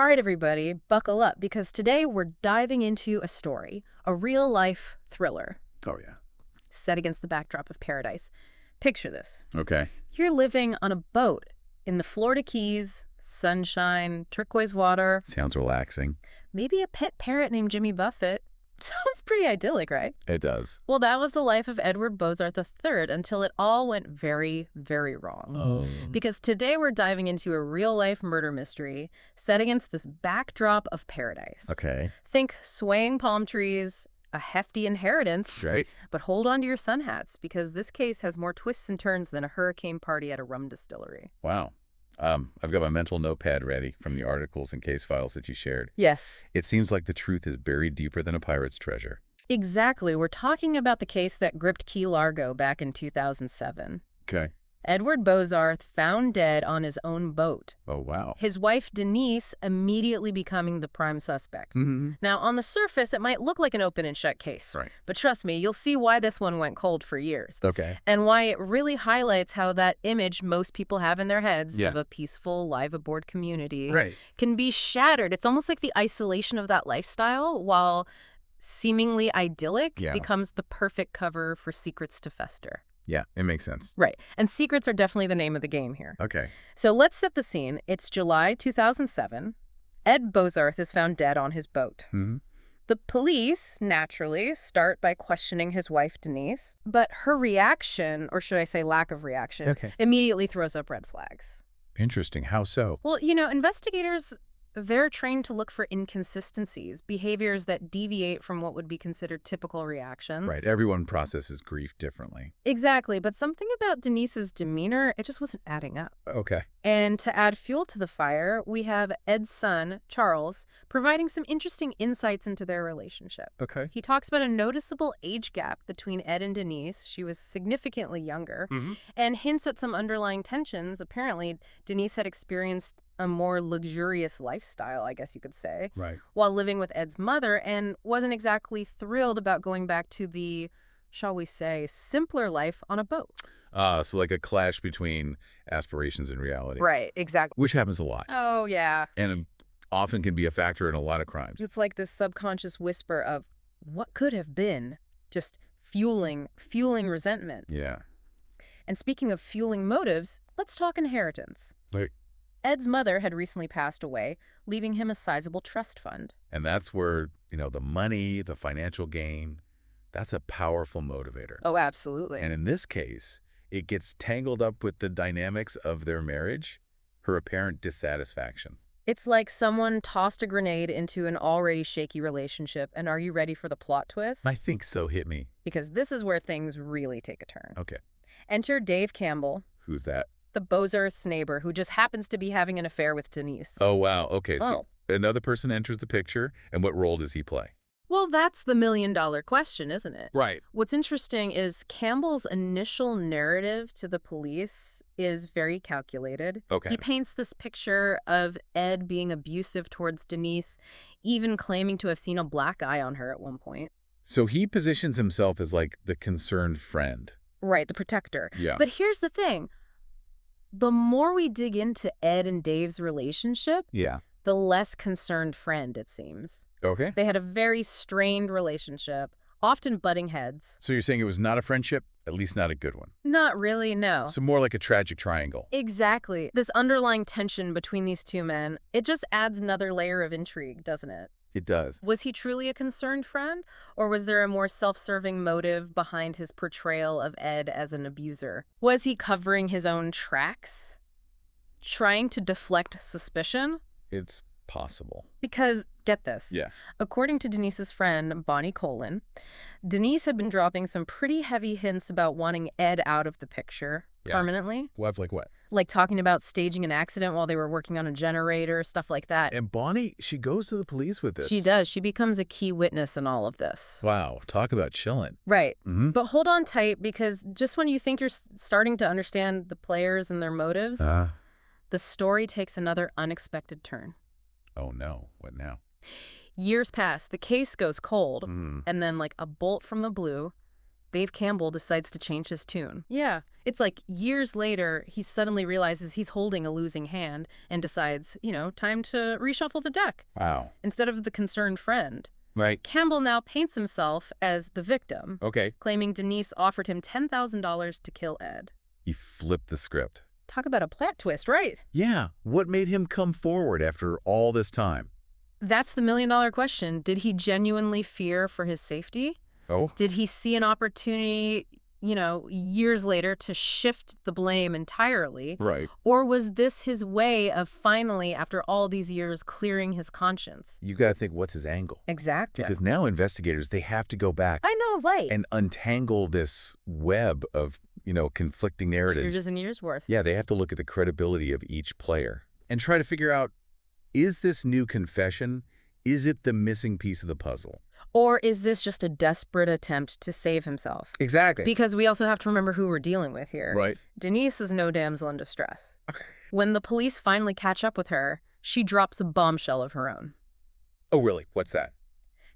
All right, everybody, buckle up because today we're diving into a story, a real life thriller Oh, yeah. set against the backdrop of paradise. Picture this Okay. you're living on a boat in the Florida Keys, sunshine, turquoise water, Sounds relaxing. maybe a pet parrot named Jimmy Buffett. Sounds pretty idyllic, right? It does. Well, that was the life of Edward Bozarth III until it all went very, very wrong. Oh. Because today we're diving into a real life murder mystery set against this backdrop of paradise. Okay. Think swaying palm trees, a hefty inheritance, Right. but hold on to your sun hats because this case has more twists and turns than a hurricane party at a rum distillery. Wow. Um, I've got my mental notepad ready from the articles and case files that you shared. Yes, It seems like the truth is buried deeper than a pirate's treasure. exactly. We're talking about the case that gripped Key Largo back in 2007. Okay. Edward Bozarth found dead on his own boat. Oh, wow. His wife Denise immediately becoming the prime suspect. Mm-hmm. Now, on the surface, it might look like an open and shut case. Right. But trust me, you'll see why this one went cold for years. Okay. And why it really highlights how that image most people have in their heads Yeah. of a peaceful, live aboard community Right. can be shattered. It's almost like the isolation of that lifestyle, while seemingly idyllic, Yeah. becomes the perfect cover for secrets to fester. Yeah, it makes sense. Right. And secrets are definitely the name of the game here. Okay. So let's set the scene. It's July 2007. Ed Bozarth is found dead on his boat. Mm-hmm. The police, naturally, start by questioning his wife, Denise, but her reaction, or should I say lack of reaction, Okay. immediately throws up red flags. Interesting. How so? Well, you know, investigators, they're trained to look for inconsistencies, behaviors that deviate from what would be considered typical reactions. Right. Everyone processes grief differently. exactly, but something about Denise's demeanor, it just wasn't adding up. Okay. And to add fuel to the fire, we have Ed's son, Charles, providing some interesting insights into their relationship. Okay. He talks about a noticeable age gap between Ed and Denise. She was significantly younger, Mm-hmm. and hints at some underlying tensions. Apparently, Denise had experienced a more luxurious lifestyle, I guess you could say, Right. while living with Ed's mother, and wasn't exactly thrilled about going back to the, shall we say, simpler life on a boat. Uh, so like a clash between aspirations and reality. Right, exactly. Which happens a lot. Oh, yeah. And often can be a factor in a lot of crimes. It's like this subconscious whisper of what could have been, just fueling, fueling resentment. Yeah. And speaking of fueling motives, let's talk inheritance. Right. Ed's mother had recently passed away, leaving him a sizable trust fund. And that's where, you know, the money, the financial gain, that's a powerful motivator. Oh, absolutely. And in this case, it gets tangled up with the dynamics of their marriage, her apparent dissatisfaction. it's like someone tossed a grenade into an already shaky relationship, and are you ready for the plot twist? I think so hit me. Because this is where things really take a turn. Okay. Enter Dave Campbell, Who's that? the Bozarth's neighbor, who just happens to be having an affair with Denise. Oh, wow. Okay. So Oh. another person enters the picture, and what role does he play? Well, that's the million dollar question, isn't it? Right. What's interesting is Campbell's initial narrative to the police is very calculated. Okay. He paints this picture of Ed being abusive towards Denise, even claiming to have seen a black eye on her at one point. So he positions himself as like the concerned friend. Right, the protector. Yeah. But here's the thing the more we dig into Ed and Dave's relationship, yeah. the less concerned friend it seems. Okay. They had a very strained relationship, often butting heads. So you're saying it was not a friendship, at least not a good one. Not really, no. So more like a tragic triangle. Exactly. This underlying tension between these two men, it just adds another layer of intrigue, doesn't it? It does. Was he truly a concerned friend, or was there a more self serving motive behind his portrayal of Ed as an abuser? Was he covering his own tracks? Trying to deflect suspicion? It's possible. Because, get this. Yeah. According to Denise's friend, Bonnie Colin, Denise had been dropping some pretty heavy hints about wanting Ed out of the picture Yeah. permanently. What like what? Like talking about staging an accident while they were working on a generator, stuff like that. And Bonnie, she goes to the police with this. She does. She becomes a key witness in all of this. Wow. Talk about chilling. Right. Mm-hmm. But hold on tight because just when you think you're starting to understand the players and their motives, Uh, the story takes another unexpected turn. Oh no. What now? Years pass, the case goes cold, Mm. and then, like a bolt from the blue, Dave Campbell decides to change his tune. Yeah. It's like years later, he suddenly realizes he's holding a losing hand and decides, you know, time to reshuffle the deck. Wow. Instead of the concerned friend, Right. Campbell now paints himself as the victim, Okay. claiming Denise offered him $10,000 to kill Ed. He flipped the script. Talk about a plot twist, right? Yeah. What made him come forward after all this time? That's the million dollar question. Did he genuinely fear for his safety? Oh. Did he see an opportunity, you know, years later to shift the blame entirely? Right. Or was this his way of finally, after all these years, clearing his conscience? You got to think what's his angle? Exactly. Because now investigators, they have to go back I know, right? and untangle this web of, you know, conflicting narratives. Years and years worth. Yeah, they have to look at the credibility of each player and try to figure out, is this new confession, is it the missing piece of the puzzle? Or is this just a desperate attempt to save himself? Exactly. Because we also have to remember who we're dealing with here. right. Denise is no damsel in distress. When the police finally catch up with her, she drops a bombshell of her own. Oh, really? What's that?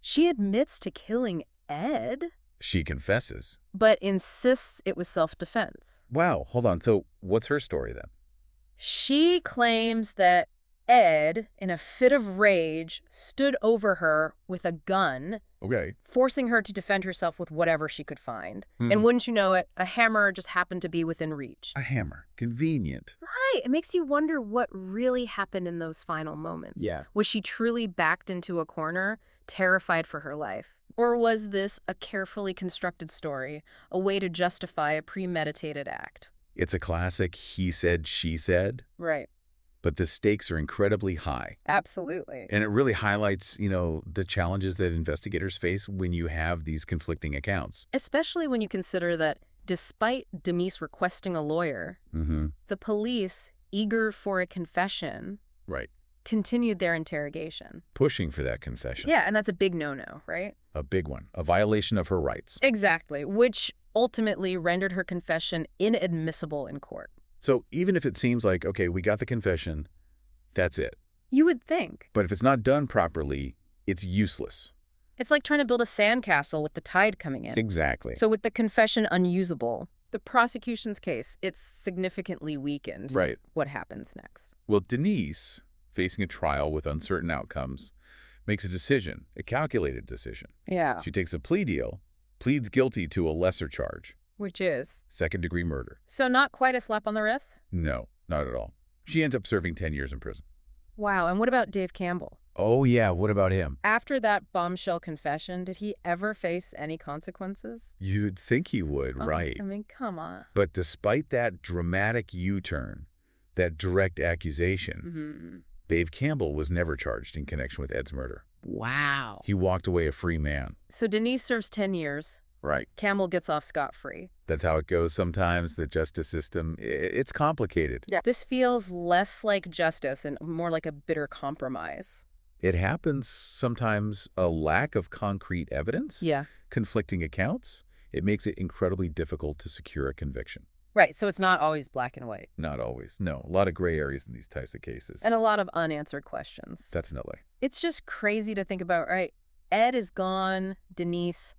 She admits to killing Ed, She confesses. but insists it was self-defense. Wow, hold on. So what's her story then? She claims that Ed, in a fit of rage, stood over her with a gun, Okay. forcing her to defend herself with whatever she could find. Hmm. And wouldn't you know it, a hammer just happened to be within reach. A hammer. Convenient. Right. It makes you wonder what really happened in those final moments. Yeah. Was she truly backed into a corner, terrified for her life? Or was this a carefully constructed story, a way to justify a premeditated act? It's a classic he said, she said, Right. but the stakes are incredibly high. Absolutely. And it really highlights, you know, the challenges that investigators face when you have these conflicting accounts. Especially when you consider that despite Denise requesting a lawyer, Mm-hmm. the police, eager for a confession, Right. Continued their interrogation. Pushing for that confession. Yeah, and that's a big no-no, right? A big one. A violation of her rights. Exactly, which ultimately rendered her confession inadmissible in court. So even if it seems like, okay, we got the confession, that's it. You would think. But if it's not done properly, it's useless. It's like trying to build a sandcastle with the tide coming in. Exactly. So with the confession unusable, the prosecution's case, it's significantly weakened. right. What happens next? Well, Denise, facing a trial with uncertain outcomes, makes a decision, a calculated decision. Yeah. She takes a plea deal, pleads guilty to a lesser charge, Which is? second degree murder. So not quite a slap on the wrist? No, not at all. She ends up serving 10 years in prison. Wow, and what about Dave Campbell? Oh, yeah, what about him? After that bombshell confession, did he ever face any consequences? You'd think he would, Oh, right. I mean, come on. But despite that dramatic U-turn, that direct accusation, hmm Dave Campbell was never charged in connection with Ed's murder. Wow. He walked away a free man. So Denise serves 10 years. Right. Campbell gets off scot-free. That's how it goes sometimes. The justice system, it's complicated. Yeah. This feels less like justice and more like a bitter compromise. It happens sometimes a lack of concrete evidence, Yeah. conflicting accounts. It makes it incredibly difficult to secure a conviction. Right. So it's not always black and white. Not always. No, a lot of gray areas in these types of cases. And a lot of unanswered questions. Definitely. It's just crazy to think about, right? Ed is gone. Denise,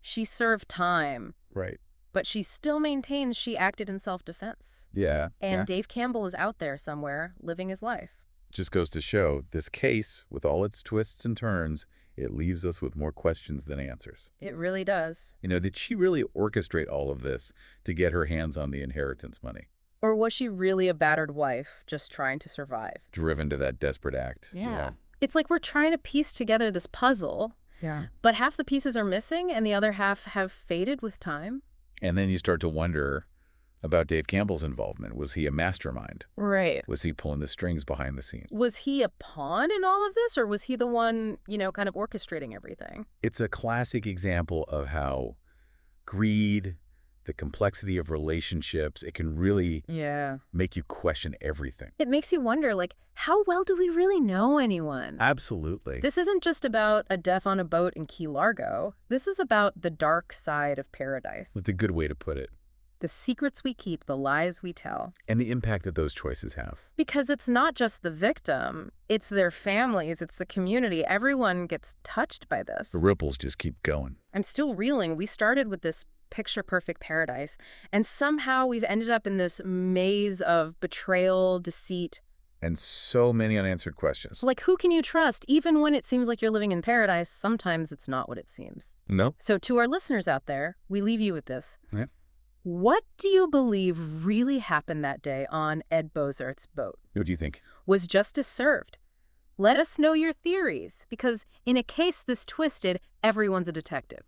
she served time, Right. but she still maintains she acted in self-defense. Yeah. And yeah. Dave Campbell is out there somewhere living his life. Just goes to show this case, with all its twists and turns, it leaves us with more questions than answers. It really does. You know, did she really orchestrate all of this to get her hands on the inheritance money? Or was she really a battered wife just trying to survive? Driven to that desperate act. Yeah. know? It's like we're trying to piece together this puzzle, Yeah. but half the pieces are missing and the other half have faded with time. And then you start to wonder about Dave Campbell's involvement. Was he a mastermind? Right. Was he pulling the strings behind the scenes? Was he a pawn in all of this, or was he the one, you know, kind of orchestrating everything? It's a classic example of how greed, the complexity of relationships, it can really Yeah. make you question everything. It makes you wonder, like, how well do we really know anyone? Absolutely. This isn't just about a death on a boat in Key Largo. This is about the dark side of paradise. That's a good way to put it. The secrets we keep, the lies we tell. And the impact that those choices have. Because it's not just the victim, it's their families, it's the community. Everyone gets touched by this. The ripples just keep going. I'm still reeling. We started with this picture-perfect paradise, and somehow we've ended up in this maze of betrayal, deceit. And so many unanswered questions. Like, who can you trust? Even when it seems like you're living in paradise, sometimes it's not what it seems. No? So, to our listeners out there, we leave you with this. Yeah. What do you believe really happened that day on Ed Bozarth's boat? What do you think? Was justice served? Let us know your theories, because in a case this twisted, everyone's a detective.